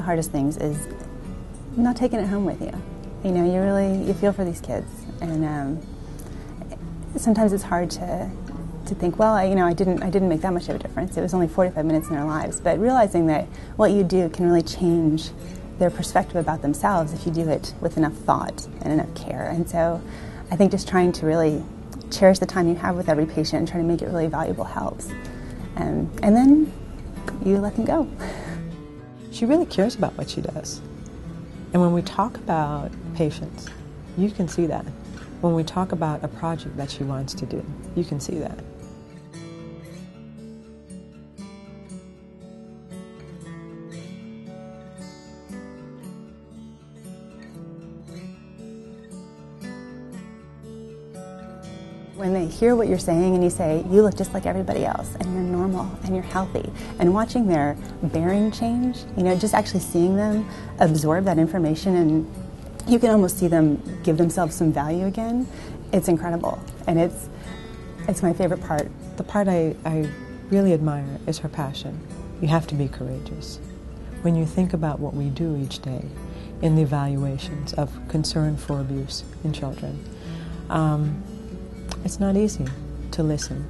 hardest things is not taking it home with you. You know, you really you feel for these kids, and um, sometimes it's hard to to think, well, I, you know, I didn't I didn't make that much of a difference. It was only 45 minutes in their lives, but realizing that what you do can really change their perspective about themselves if you do it with enough thought and enough care. And so, I think just trying to really cherish the time you have with every patient and try to make it really valuable helps. Um, and then you let them go. She really cares about what she does. And when we talk about patients, you can see that. When we talk about a project that she wants to do, you can see that. When they hear what you're saying and you say, you look just like everybody else and you're normal and you're healthy, and watching their bearing change, you know, just actually seeing them absorb that information and you can almost see them give themselves some value again, it's incredible. And it's, it's my favorite part. The part I, I really admire is her passion. You have to be courageous. When you think about what we do each day in the evaluations of concern for abuse in children, um, it's not easy to listen.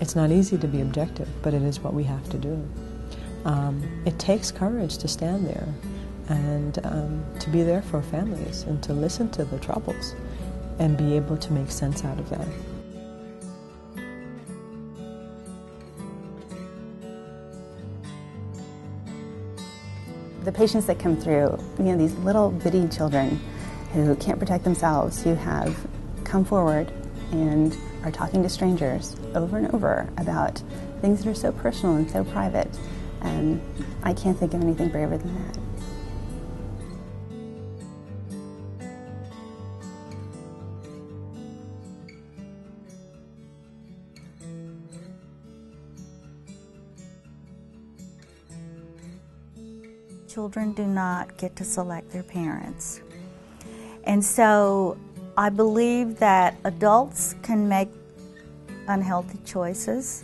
It's not easy to be objective, but it is what we have to do. Um, it takes courage to stand there and um, to be there for families and to listen to the troubles and be able to make sense out of them. The patients that come through, you know, these little bitty children who can't protect themselves, who have come forward and are talking to strangers over and over about things that are so personal and so private. And I can't think of anything braver than that. Children do not get to select their parents. And so I believe that adults can make unhealthy choices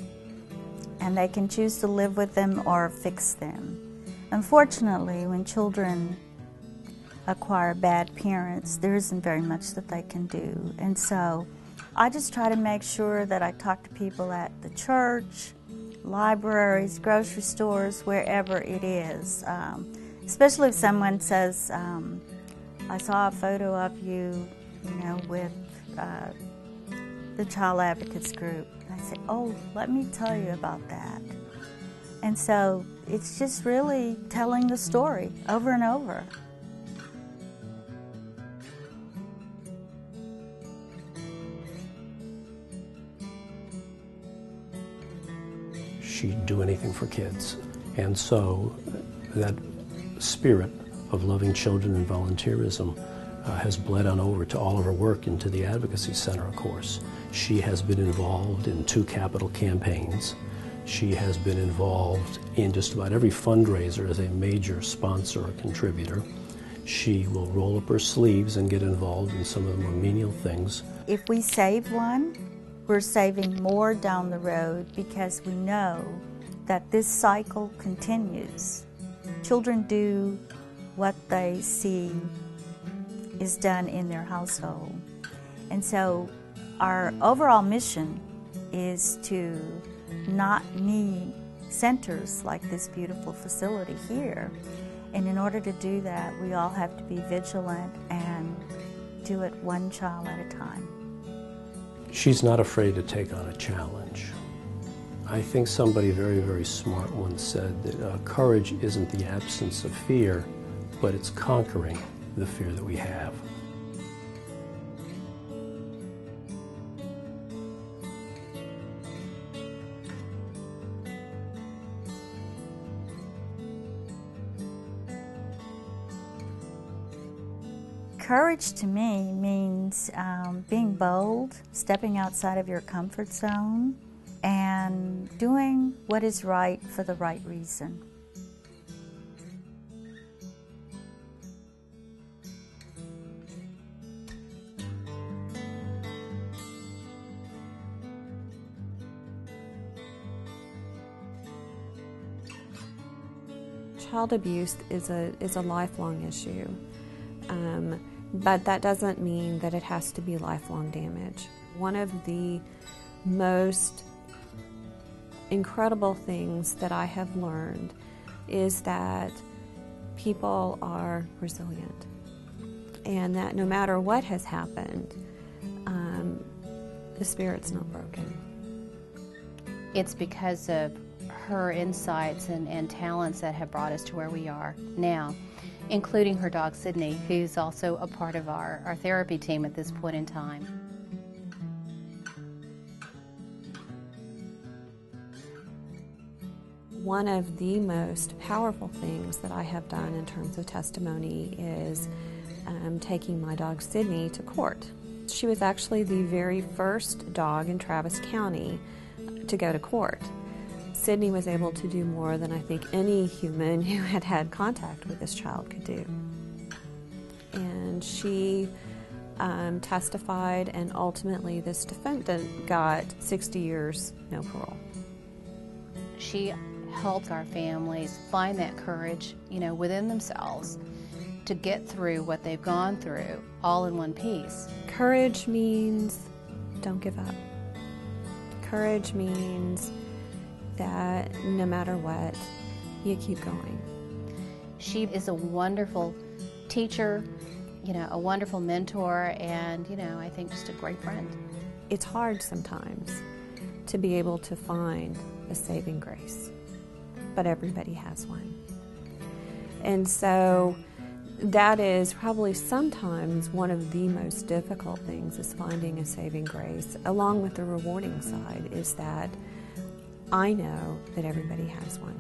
and they can choose to live with them or fix them. Unfortunately, when children acquire bad parents, there isn't very much that they can do. And so I just try to make sure that I talk to people at the church, libraries, grocery stores, wherever it is. Um, especially if someone says, um, I saw a photo of you you know, with uh, the Child Advocates Group. And I say, oh, let me tell you about that. And so it's just really telling the story over and over. She'd do anything for kids. And so that spirit of loving children and volunteerism uh, has bled on over to all of her work into the Advocacy Center, of course. She has been involved in two capital campaigns. She has been involved in just about every fundraiser as a major sponsor or contributor. She will roll up her sleeves and get involved in some of the more menial things. If we save one, we're saving more down the road because we know that this cycle continues. Children do what they see is done in their household. And so our overall mission is to not need centers like this beautiful facility here. And in order to do that, we all have to be vigilant and do it one child at a time. She's not afraid to take on a challenge. I think somebody very, very smart once said that uh, courage isn't the absence of fear, but it's conquering the fear that we have. Courage to me means um, being bold, stepping outside of your comfort zone, and doing what is right for the right reason. Child abuse is a, is a lifelong issue, um, but that doesn't mean that it has to be lifelong damage. One of the most incredible things that I have learned is that people are resilient and that no matter what has happened, um, the spirit's not broken. It's because of her insights and, and talents that have brought us to where we are now, including her dog Sydney, who's also a part of our, our therapy team at this point in time. One of the most powerful things that I have done in terms of testimony is um, taking my dog Sydney to court. She was actually the very first dog in Travis County to go to court. Sydney was able to do more than I think any human who had had contact with this child could do. And she um, testified, and ultimately, this defendant got 60 years, no parole. She helped our families find that courage, you know, within themselves to get through what they've gone through all in one piece. Courage means don't give up. Courage means that no matter what, you keep going. She is a wonderful teacher, you know, a wonderful mentor, and, you know, I think just a great friend. It's hard sometimes to be able to find a saving grace, but everybody has one. And so, that is probably sometimes one of the most difficult things is finding a saving grace along with the rewarding side is that i know that everybody has one